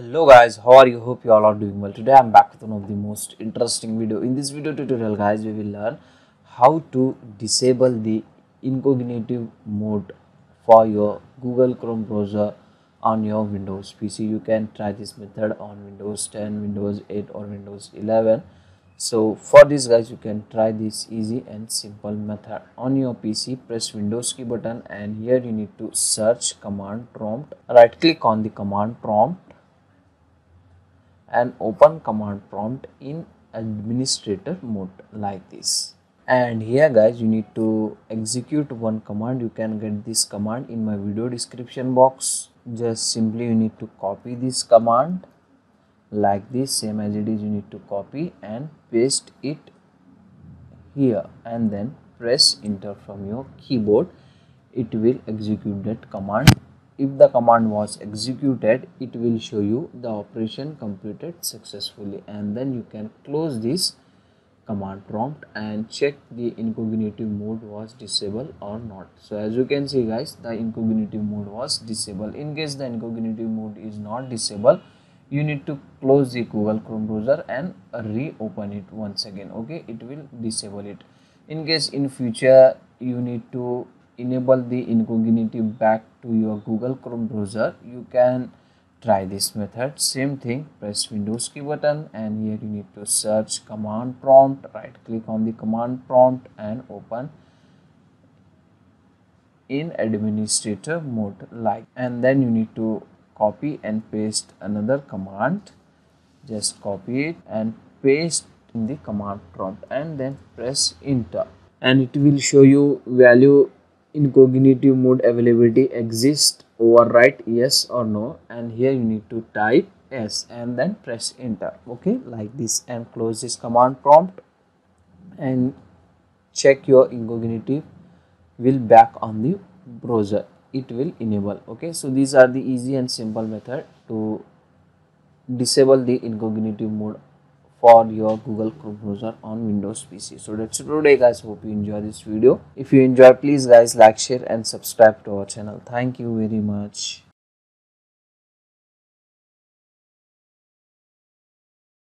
hello guys how are you? Hope you all are doing well. Today i'm back with one of the most interesting video. In this video tutorial guys we will learn how to disable the incognito mode for your google chrome browser on your windows pc you can try this method on windows 10 windows 8 or windows 11 so for this guys you can try this easy and simple method. On your pc press windows key button and here you need to search command prompt. Right click on the command prompt and open command prompt in administrator mode like this. And here guys you need to execute one command. You can get this command in my video description box. Just simply you need to copy this command like this same as it is you need to copy and paste it here. And then press enter from your keyboard. It will execute that command if the command was executed it will show you the operation completed successfully and then you can close this command prompt and check the incognito mode was disabled or not. So as you can see guys the incognito mode was disabled. In case the incognito mode is not disabled you need to close the google chrome browser and reopen it once again okay? It will disable it. In case in future you need to enable the incognito back to your google chrome browser you can try this method. Same thing press windows key button and here you need to search command prompt. Right click on the command prompt and open in administrator mode like and then you need to copy and paste another command. Just copy it and paste in the command prompt and then press enter. And it will show you value incognito mode availability exists overwrite yes or no? And here you need to type yes and then press enter. Okay like this. And close this command prompt and check your incognito will back on the browser. It will enable. Okay so these are the easy and simple method to disable the incognito mode for your google chrome browser on windows pc so that's it today guys. Hope you enjoy this video. If you enjoy please guys like share and subscribe to our channel. Thank you very much